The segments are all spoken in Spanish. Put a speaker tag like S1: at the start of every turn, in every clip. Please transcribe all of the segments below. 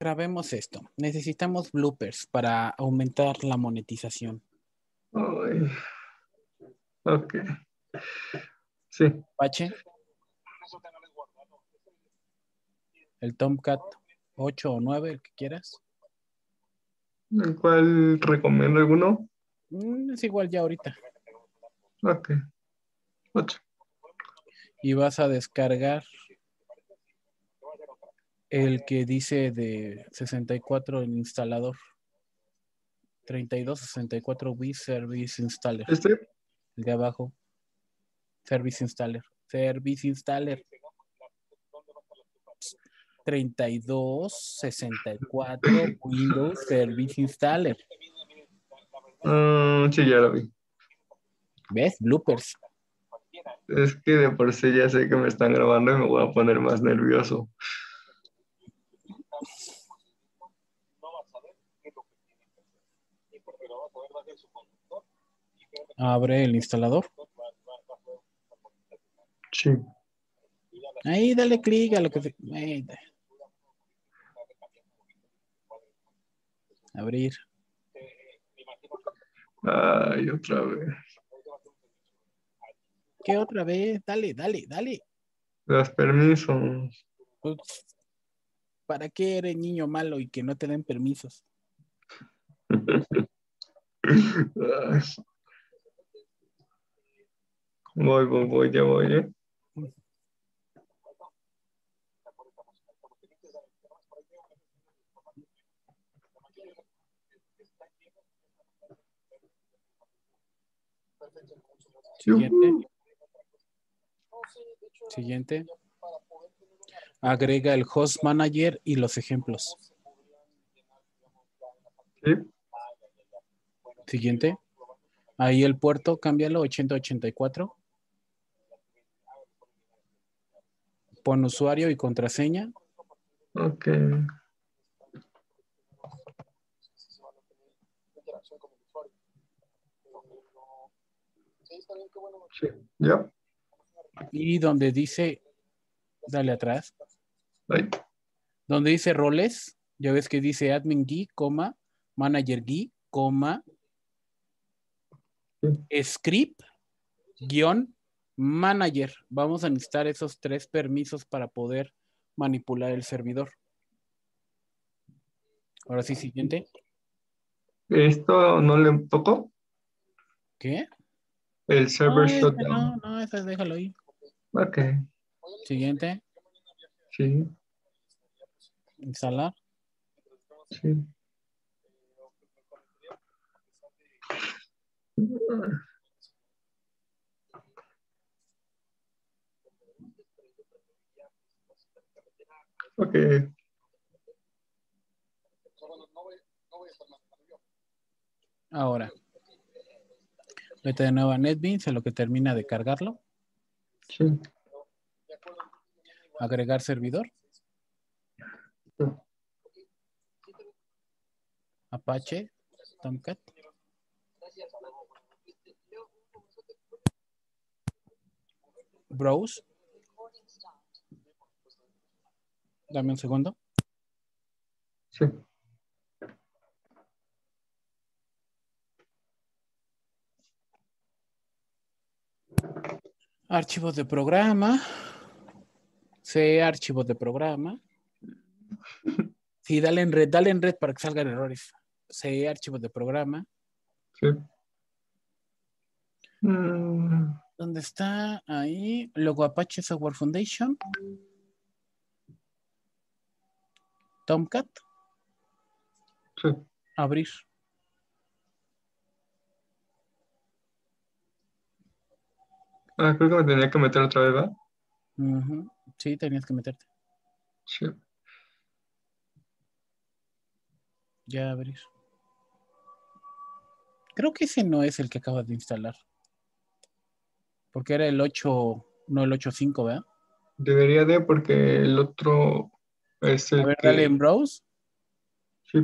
S1: grabemos esto. Necesitamos bloopers para aumentar la monetización.
S2: Ok. Sí.
S1: Pache. El Tomcat 8 o 9, el que quieras.
S2: ¿El cual recomiendo alguno?
S1: Mm, es igual ya ahorita.
S2: Ok. 8.
S1: Y vas a descargar el que dice de 64 el instalador. 3264 Wii Service Installer.
S2: ¿Este?
S1: El de abajo. Service Installer. Service Installer. 3264 Windows Service Installer.
S2: Ah, sí, ya lo vi.
S1: ¿Ves? Bloopers.
S2: Es que de por sí ya sé que me están grabando y me voy a poner más nervioso.
S1: Abre el instalador.
S2: Sí.
S1: Ahí dale clic a lo que se... ahí, Abrir.
S2: Ay, otra vez.
S1: ¿Qué otra vez? Dale, dale, dale.
S2: Los permisos.
S1: ¿Para qué eres niño malo y que no te den permisos?
S2: Voy, voy, voy, ya voy, ¿eh?
S1: Siguiente. Siguiente. Agrega el host manager y los ejemplos.
S2: Sí.
S1: Siguiente. Ahí el puerto, cámbialo 8084. Pon usuario y contraseña.
S2: Ok. Sí. ¿Ya?
S1: Y donde dice, dale atrás,
S2: Ahí.
S1: donde dice roles, ya ves que dice admin key, coma, manager key, coma, script, guion, manager. Vamos a necesitar esos tres permisos para poder manipular el servidor. Ahora sí, siguiente.
S2: ¿Esto no le tocó?
S1: ¿Qué?
S2: El
S1: No,
S2: server
S1: ese
S2: shutdown.
S1: no, no, ese déjalo ahí.
S2: Ok.
S1: Siguiente,
S2: Sí,
S1: instalar.
S2: sí. Ok.
S1: Ahora. Vete de nuevo a NetBeans en lo que termina de cargarlo.
S2: Sí.
S1: Agregar servidor. Apache. Tomcat. Browse. Dame un segundo.
S2: Sí.
S1: Archivos de programa. C, archivos de programa. Sí, dale en red, dale en red para que salgan errores. C, archivos de programa.
S2: Sí. Mm,
S1: ¿Dónde está? Ahí. Luego Apache Software Foundation. Tomcat.
S2: sí.
S1: Abrir.
S2: Ah, creo que me tenía que meter otra vez, ¿verdad?
S1: Ujú. Sí, tenías que meterte.
S2: Sí.
S1: Ya abrir. Creo que ese no es el que acabas de instalar. Porque era el 8, no el 8.5, ¿verdad?
S2: Debería de porque el otro es el
S1: A ver,
S2: que...
S1: dale en Browse.
S2: Sí.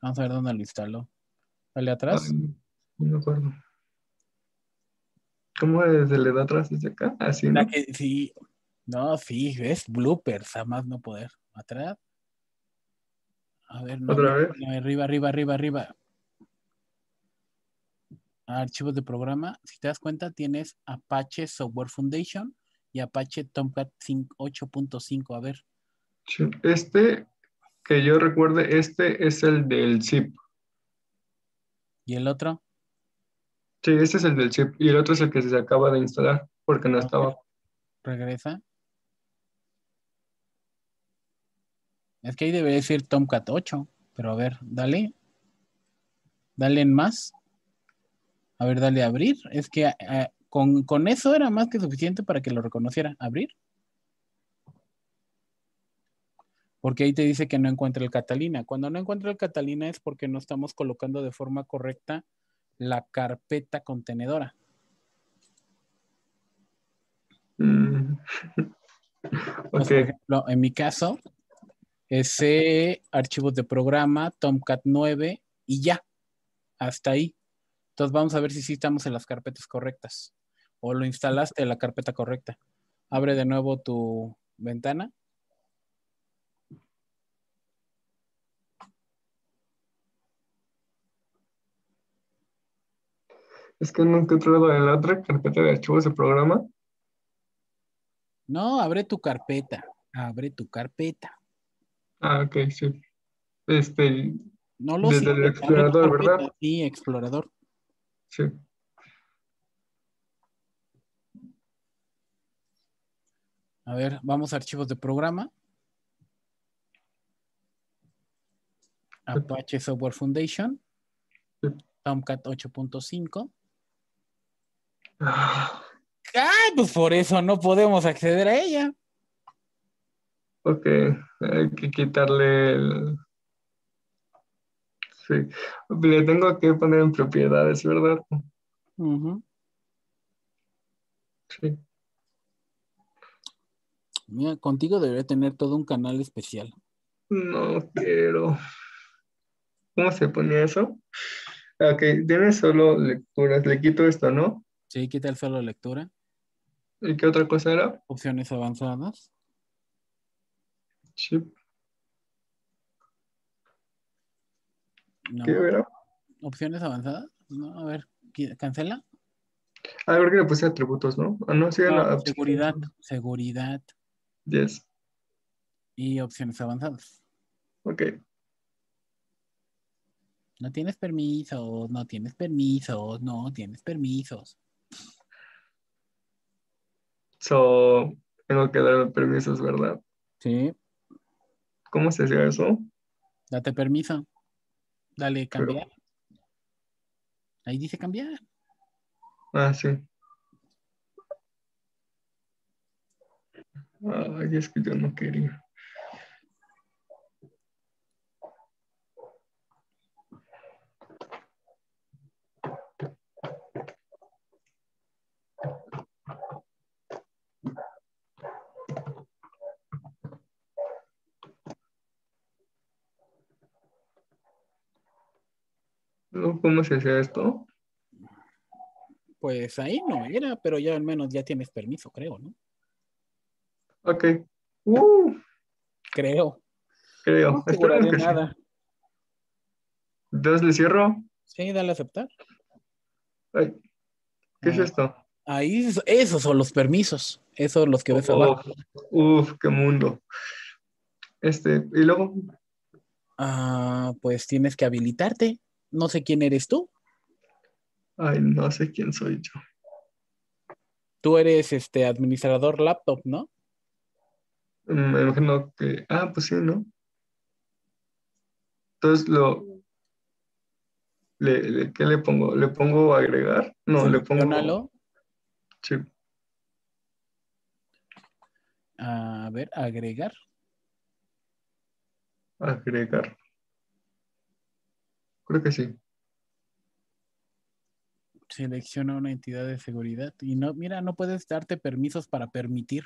S1: Vamos a ver dónde lo instaló. Dale atrás.
S2: Ay, no me acuerdo. ¿Cómo es? ¿Se le da atrás desde acá? Así, ¿no?
S1: Que, sí. No, sí, es bloopers, a más no poder. Atrás. A ver, no,
S2: ¿Otra
S1: no,
S2: vez?
S1: arriba, arriba, arriba, arriba. Archivos de programa. Si te das cuenta, tienes Apache Software Foundation y Apache Tomcat 5 8.5. A ver,
S2: Sí, Este, que yo recuerde, este es el del zip.
S1: ¿y el otro?
S2: Sí, este es el del zip. Y el otro es el que se acaba de instalar porque no estaba.
S1: Regresa. Es que ahí debe decir Tomcat 8. Pero a ver, dale. Dale en más. A ver, dale a abrir. Es que eh, con, con eso era más que suficiente para que lo reconociera. Abrir. Porque ahí te dice que no encuentra el Catalina. Cuando no encuentra el Catalina es porque no estamos colocando de forma correcta la carpeta contenedora.
S2: Mm.
S1: Pues,
S2: Ok,
S1: por ejemplo, en mi caso, ese archivos de programa, Tomcat 9 y ya, hasta ahí. Entonces vamos a ver si sí estamos en las carpetas correctas o lo instalaste en la carpeta correcta. Abre de nuevo tu ventana.
S2: Es que nunca he entrado en la otra carpeta de archivos de programa.
S1: No, abre tu carpeta. Abre tu carpeta.
S2: Ah, ok, sí. Este,
S1: No lo
S2: Desde el explorador,
S1: carpeta.
S2: ¿verdad?
S1: Sí, explorador.
S2: sí.
S1: A ver, vamos a archivos de programa. Apache Software Foundation. Tomcat 8.5.
S2: Ah,
S1: pues por eso no podemos acceder a ella.
S2: ok, hay que quitarle el... Sí, le tengo que poner en propiedades, ¿verdad?
S1: Ujú.
S2: Sí.
S1: Mira, contigo debería tener todo un canal especial.
S2: No quiero. ¿Cómo se ponía eso? Ok, tiene solo lecturas. Le quito esto, ¿no?
S1: Sí, quita el solo lectura.
S2: ¿Y qué otra cosa era?
S1: Opciones avanzadas. No.
S2: ¿Qué era?
S1: Opciones avanzadas. No, a ver, cancela.
S2: Ah, creo que le puse atributos, ¿no? Ah, no, sí,
S1: No,
S2: la
S1: seguridad, seguridad
S2: Yes.
S1: y opciones avanzadas.
S2: Ok.
S1: No tienes permisos, no tienes permisos, no tienes permisos.
S2: So, tengo que darme permisos, ¿verdad?
S1: Sí,
S2: ¿Cómo se hacía eso?
S1: date permiso. Dale
S2: Pero-
S1: cambiar. Ahí dice cambiar.
S2: Ah, sí. Ay, es que yo no quería. ¿Cómo se hacía esto?
S1: Pues ahí no era, pero ya al menos ya tienes permiso, creo, ¿no?
S2: Ok. Uh,
S1: Creo.
S2: creo.
S1: No aseguraré
S2: que sí.
S1: nada.
S2: Entonces le cierro.
S1: Sí, dale a aceptar.
S2: Ay, ¿Qué es
S1: Ah,
S2: esto?
S1: Ahí, es- esos son los permisos. Esos los que ves abajo.
S2: Uf, uf, qué mundo. Este, y luego,
S1: Ah, pues tienes que habilitarte. No sé quién eres tú.
S2: ay, no sé quién soy yo.
S1: Tú eres este administrador laptop, ¿no?
S2: Me imagino que, ah, pues sí, ¿no? Entonces lo, le, le- ¿qué le pongo? ¿Le pongo agregar? No, le pongo, sí,
S1: A ver, agregar.
S2: agregar. Creo que sí.
S1: Selecciona una entidad de seguridad. Y no, mira, no puedes darte permisos para permitir.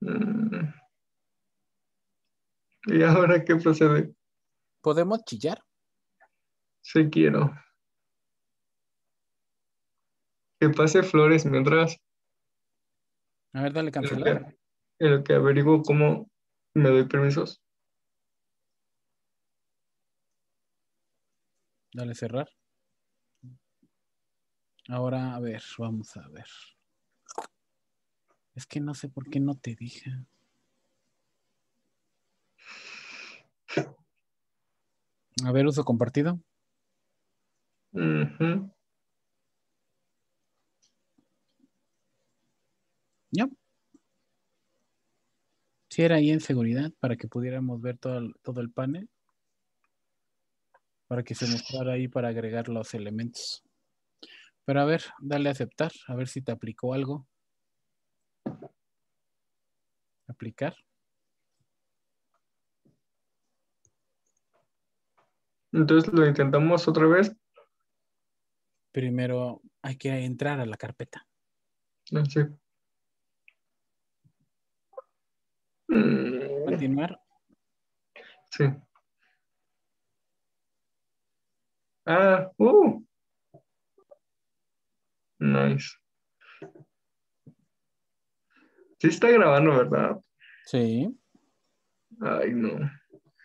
S2: Mm. ¿Y ahora qué procede?
S1: ¿Podemos chillar?
S2: Sí quiero. Que pase flores mientras
S1: A ver, dale
S2: en lo
S1: cancelar.
S2: que, en lo que averiguo cómo me doy permisos.
S1: Dale cerrar. Ahora, a ver, vamos a ver. Es que no sé por qué no te dije. A ver, uso compartido.
S2: Ujú.
S1: Ya. Sí, era ahí en seguridad para que pudiéramos ver todo el, todo el panel. Para que se mostrara ahí para agregar los elementos. Pero a ver, dale a aceptar, a ver si te aplicó algo. Aplicar.
S2: Entonces lo intentamos otra vez.
S1: Primero hay que entrar a la carpeta.
S2: Mm,
S1: Continuar.
S2: Sí. Ah, uh. Nice. Sí está grabando, ¿verdad?
S1: Sí.
S2: Ay, no.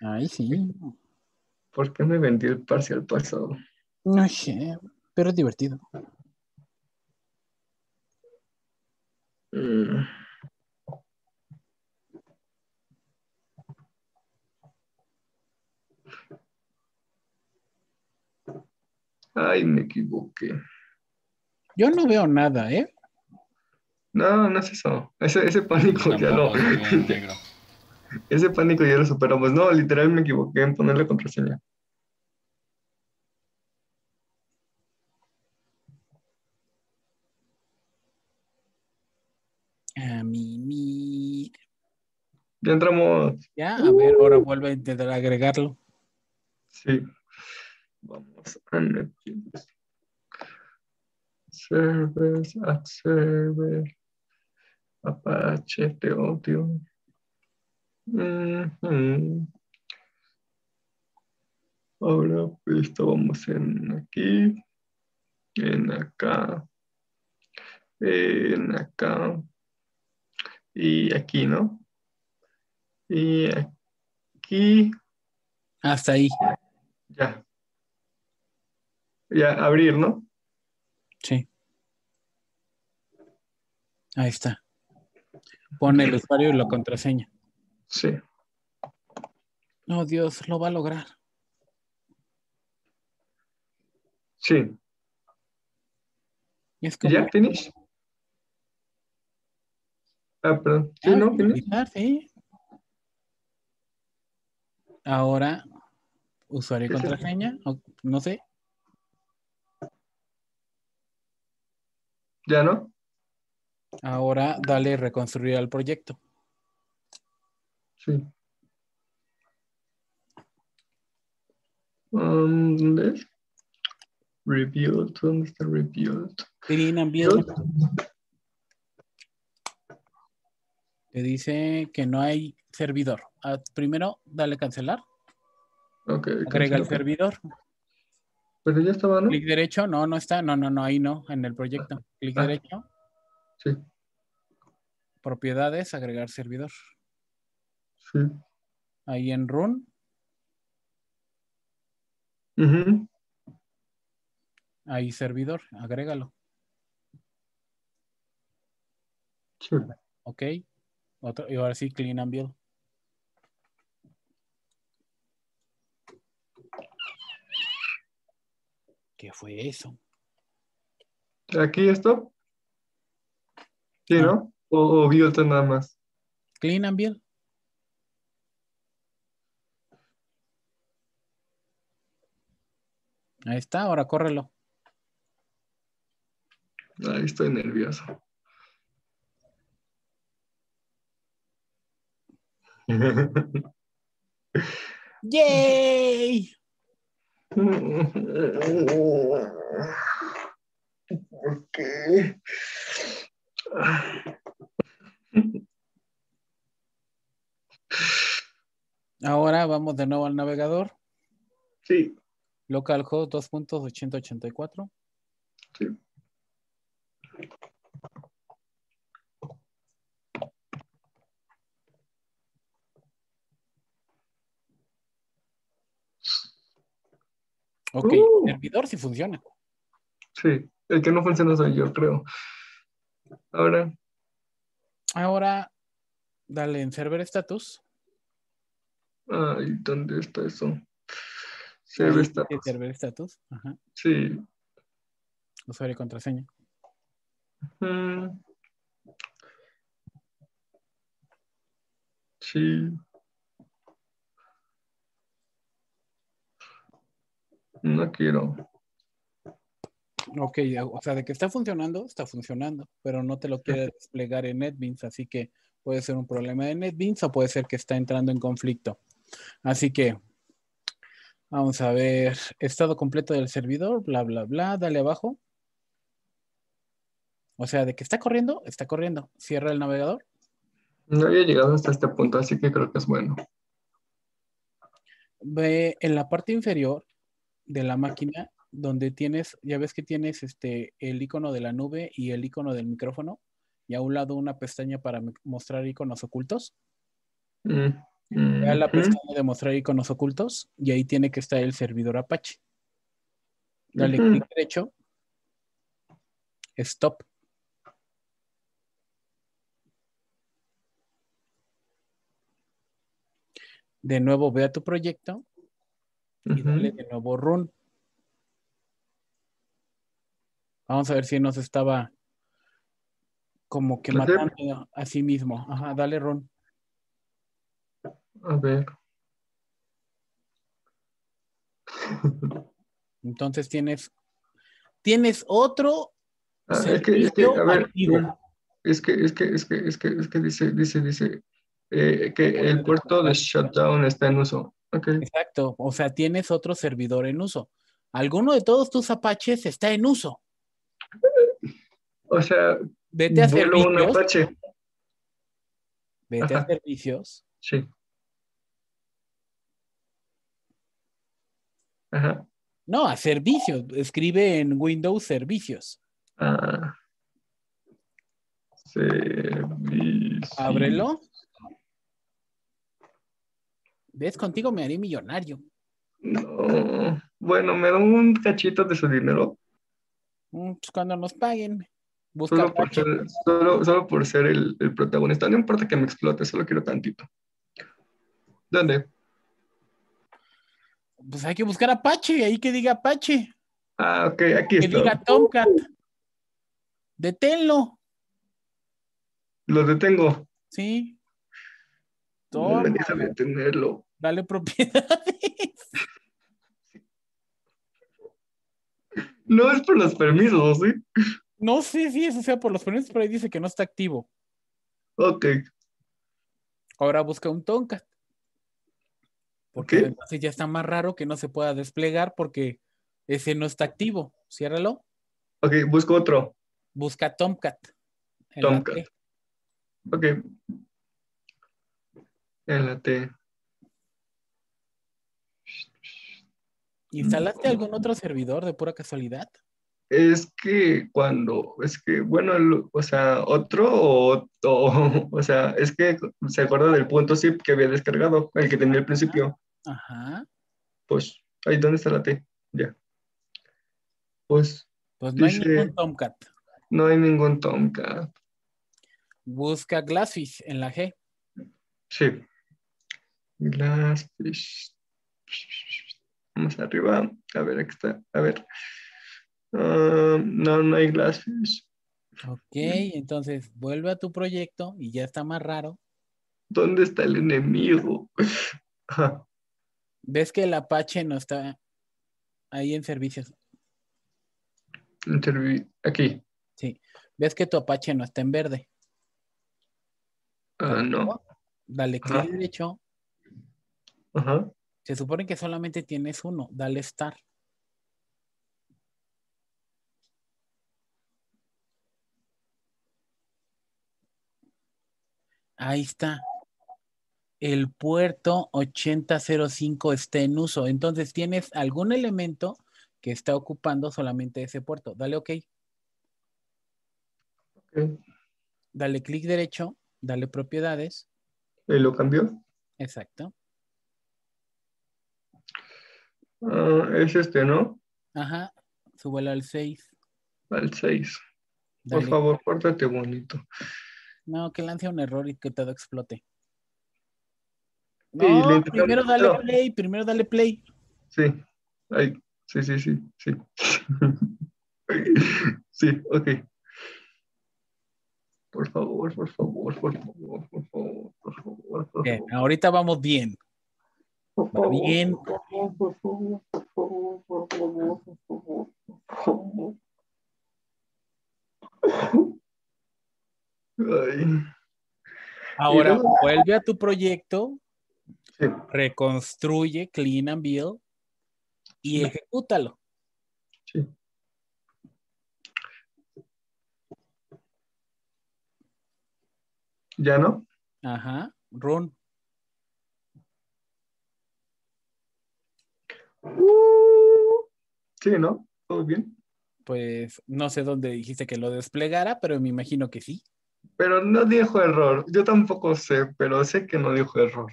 S1: Ahí sí.
S2: ¿Por qué me vendí el parcial pasado?
S1: No sé, pero es divertido.
S2: Mm. Ay, me equivoqué.
S1: Yo no veo nada, ¿eh?
S2: No, no es eso. Ese, ese pánico ya lo, ese pánico ya lo superamos. No, literal me equivoqué en ponerle contraseña.
S1: A mí, mi.
S2: Ya entramos.
S1: Ya, a ver, ahora vuelve a intentar agregarlo.
S2: Sí. Vamos a Netflix. Service, at server. Apache, te odio. Ujú. Ahora estábamos en aquí, en acá, en acá y aquí, ¿no? Y aquí,
S1: Hasta ahí.
S2: ya. Ya, abrir, ¿no?
S1: Sí. Ahí está. Pone el usuario y la contraseña.
S2: Sí.
S1: No, Dios, lo va a lograr.
S2: Sí.
S1: Es como
S2: ¿Ya? ¿Finish? Ah, perdón. Sí,
S1: Ah,
S2: ¿no? Finish.
S1: sí. Ahora, usuario y contraseña, o- no sé.
S2: ¿Ya no?
S1: Ahora dale reconstruir al proyecto.
S2: Sí. Um, ¿Dónde es? Rebuild. ¿Dónde está Rebuild?
S1: And build. Te dice que no hay servidor. Ah, primero, dale cancelar.
S2: Ok.
S1: Agrega el servidor.
S2: Pero ya estaba, ¿no?
S1: Clic derecho. No, no está. No, no, no, ahí no, en el proyecto. Clic
S2: Ah.
S1: derecho.
S2: Sí.
S1: Propiedades, agregar servidor.
S2: Sí.
S1: Ahí en run.
S2: Ujú.
S1: Ahí servidor. Agrégalo.
S2: Sí.
S1: Ok. Otro, y ahora sí, clean and build. ¿Qué fue eso?
S2: ¿Aquí esto? Sí,
S1: Ah.
S2: ¿no? O, o Build nada más.
S1: Clean and build. Ahí está, ahora córrelo.
S2: Ahí estoy nervioso.
S1: ¡Yay!
S2: ¿Por qué?
S1: Ahora vamos de nuevo al navegador.
S2: Sí,
S1: Localhost 2.8084.
S2: sí.
S1: Ok,
S2: Uh.
S1: servidor sí funciona.
S2: Sí, el que no funciona soy yo, creo. Ahora,
S1: Ahora, dale en server status.
S2: ay, ¿dónde está eso? Server status.
S1: Server status. Ajá.
S2: Sí.
S1: Usuario y contraseña.
S2: Mm. Sí. No quiero.
S1: Ok, o sea, de que está funcionando, está funcionando, pero no te lo quiere desplegar en NetBeans, así que puede ser un problema de NetBeans o puede ser que está entrando en conflicto. Así que vamos a ver, estado completo del servidor, bla, bla, bla, dale abajo. O sea, de que está corriendo, está corriendo. Cierra el navegador.
S2: No había llegado hasta este punto, así que creo que es bueno.
S1: Ve en la parte inferior de la máquina donde tienes, ya ves que tienes este el icono de la nube y el icono del micrófono y a un lado una pestaña para mostrar iconos ocultos.
S2: Mm,
S1: a la pestaña de mostrar iconos ocultos y ahí tiene que estar el servidor Apache. Dale clic derecho. Stop. De nuevo ve a tu proyecto y dale de nuevo run. Vamos a ver si nos estaba como que matando a sí mismo. Ajá, dale run.
S2: A ver.
S1: Entonces tienes tienes otro
S2: Ah, es que, es que, a ver, es que, es que, es que, es que, es que dice, dice, dice eh, que el puerto de shutdown está en uso.
S1: Exacto. O sea, tienes otro servidor en uso. Alguno de todos tus Apaches está en uso.
S2: O sea,
S1: Vete a
S2: vuelo un
S1: servicios.
S2: Apache.
S1: Vete a
S2: Ajá.
S1: servicios.
S2: Sí. Ajá.
S1: No, a servicios. Escribe en Windows servicios.
S2: Ah. Servicio.
S1: Ábrelo. ¿Ves? Contigo me haré millonario.
S2: No. Bueno, me da un cachito de su dinero.
S1: Mm, pues cuando nos paguen. Busca
S2: Solo por ser, solo, solo por ser el, el protagonista. No importa que me explote, solo quiero tantito. ¿Dónde?
S1: Pues hay que buscar Apache, ahí que diga Apache,
S2: Ah, ok, aquí
S1: que
S2: está.
S1: diga Tomcat. Deténlo,
S2: Lo detengo.
S1: ¿sí?
S2: No
S1: Toma,
S2: me deja detenerlo.
S1: Dale propiedades.
S2: No es por los permisos, ¿sí?
S1: No sé si eso sea por los permisos, pero ahí dice que no está activo.
S2: Ok.
S1: Ahora busca un Tomcat. Porque
S2: Ok.
S1: entonces ya está más raro que no se pueda desplegar porque ese no está activo. Ciérralo.
S2: Ok, busco otro.
S1: Busca Tomcat.
S2: Tomcat. Ok. En la T.
S1: ¿Instalaste algún otro servidor de pura casualidad?
S2: Es que cuando, es que, bueno, el- o sea, otro o, o, o sea, es que se acuerda del punto zip que había descargado, el que tenía al principio.
S1: Ajá.
S2: Pues, ahí, ¿dónde está la T? Ya. Pues,
S1: Pues no hay ningún Tomcat.
S2: no hay ningún Tomcat.
S1: Busca Glassfish en la G.
S2: Sí. Glassfish. Vamos arriba. A ver, aquí está. A ver. Ah, no, no hay Glassfish.
S1: Ok, entonces vuelve a tu proyecto y ya está más raro.
S2: ¿Dónde está el enemigo?
S1: Ves que el Apache no está ahí en servicios.
S2: Aquí.
S1: Sí. Ves que tu Apache no está en verde.
S2: Ah, no.
S1: Dale clic derecho.
S2: Ajá.
S1: Se supone que solamente tienes uno. Dale Start. Ahí está. El puerto 8005 está en uso. Entonces tienes algún elemento que está ocupando solamente ese puerto. Dale OK.
S2: ok.
S1: Dale clic derecho. Dale propiedades.
S2: ¿Y lo cambió?
S1: Exacto.
S2: Ah, es este, ¿no?
S1: Ajá, súbelo al 6.
S2: Al 6. Por favor, pórtate bonito.
S1: No, que lance un error y que todo explote.
S2: Sí,
S1: No, primero dale play, primero dale play.
S2: Sí. Ay, sí, sí, sí, sí. sí, ok. Por favor, por favor, por favor, por favor, por favor,
S1: Bien,
S2: favor.
S1: ahorita vamos bien. Va bien. Ahora vuelve a tu proyecto,
S2: sí,
S1: reconstruye, clean and build y ejecútalo.
S2: sí. ¿Ya no?
S1: Ajá, run.
S2: Uh, sí, ¿no? ¿Todo bien?
S1: Pues no sé dónde dijiste que lo desplegara, pero me imagino que sí.
S2: Pero no dijo error. Yo tampoco sé, pero sé que no dijo error.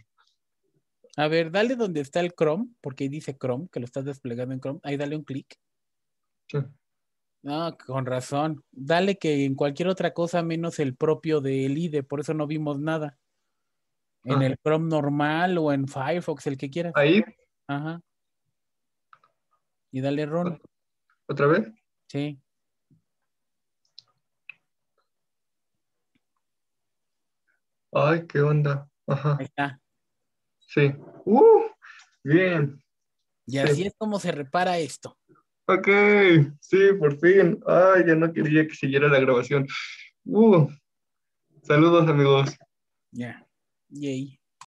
S1: A ver, dale donde está el Chrome, porque ahí dice Chrome, que lo estás desplegando en Chrome. Ahí dale un clic.
S2: Sí.
S1: No, con razón. Dale que en cualquier otra cosa menos el propio del IDE, por eso no vimos nada. En
S2: Ah.
S1: el Chrome normal o en Firefox, el que quieras.
S2: Ahí,
S1: Ajá. Y dale run.
S2: otra vez.
S1: Sí.
S2: Ay, qué onda. Ajá,
S1: Ahí está.
S2: sí. Uh, bien.
S1: Y así es como se repara esto.
S2: Ok, sí, por fin. Ay, ya no quería que siguiera la grabación. Uh, saludos, amigos.
S1: Ya. Yay.